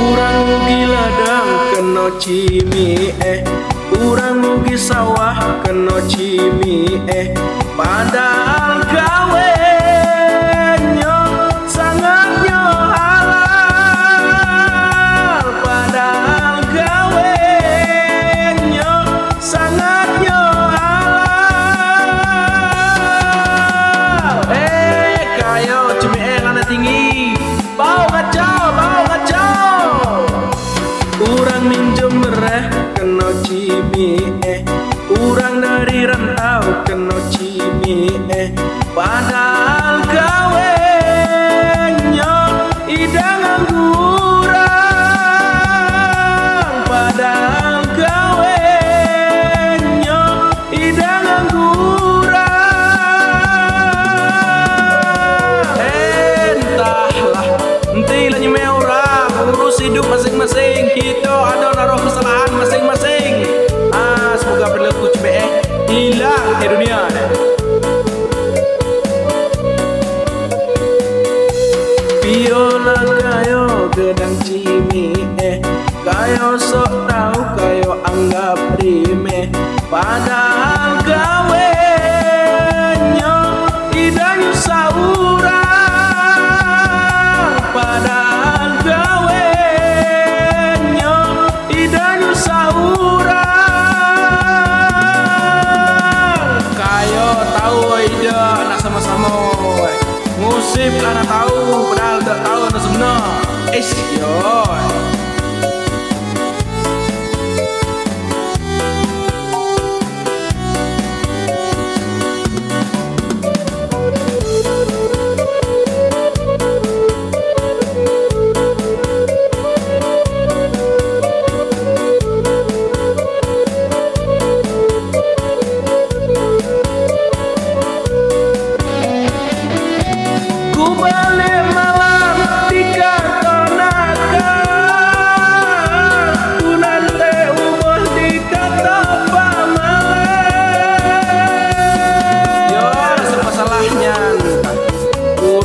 urang di ladang kena cimi eh. Urang mugi sawah kena cimi eh. Padahal Padahal gawe nyo idang angguran. Padahal gawe nyo idang angguran. Entahlah Nanti lah nyemeh orang Urus hidup masing-masing. Kita ada naruh kesalahan masing-masing. Ah, Semoga berlaku cepet eh. Hilang di dunia cimi eh Kayo sok tahu kayo anggap remeh Padahal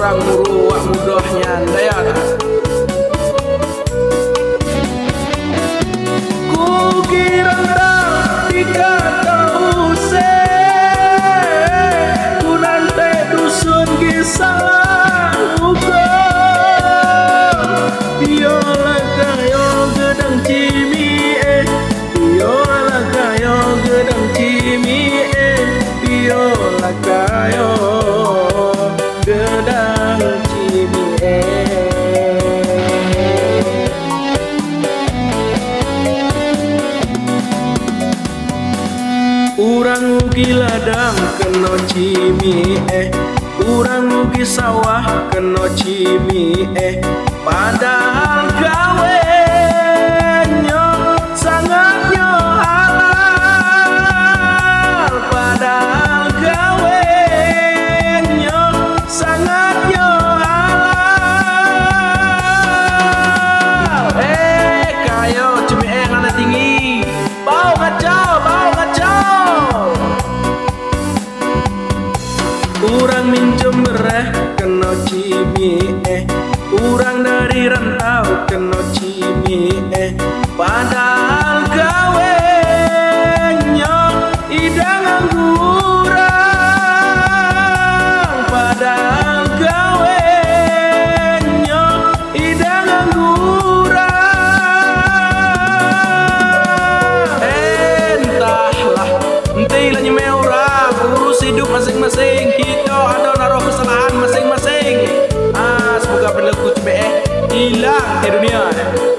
Kurang muruak mudahnya Daya Urang ugi ladang kena cimi eh. Urang ugi sawah kena cimi eh. Padahal gawe eh Padahal gawe nyo idang angguran Padahal gawe nyo idang angguran Entahlah lah nyemeh orang Urus hidup masing-masing. Kita ada naruh kesalahan masing-masing. Ah, Semoga berlaku cepet eh. Hilang di dunia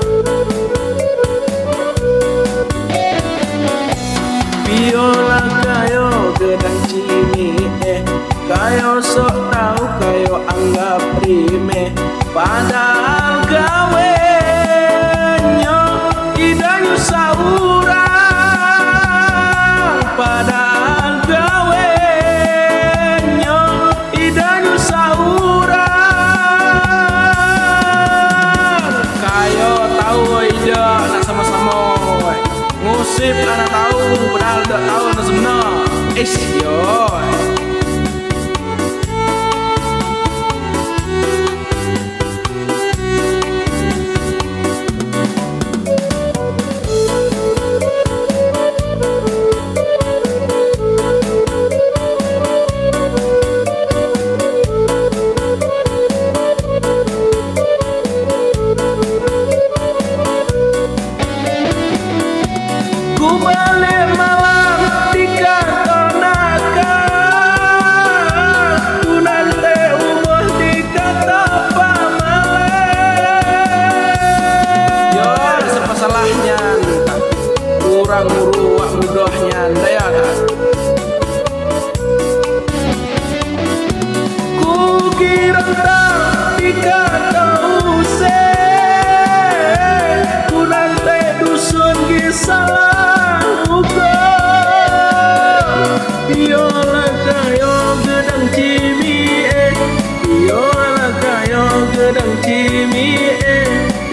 anggap remeh Padahal gawe nyo idang saurang Padahal gawe nyo idang saurang Kayo tahu ida nak sama-sama. Ngusip anak tahu padahal tak tahu sebenar Ish yo Kurang muruak mudahnya. Daya kan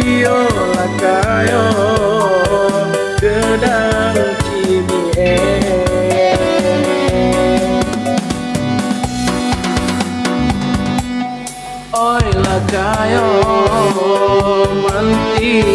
viola caiu Cantante me é Oi, lá caiu Mantir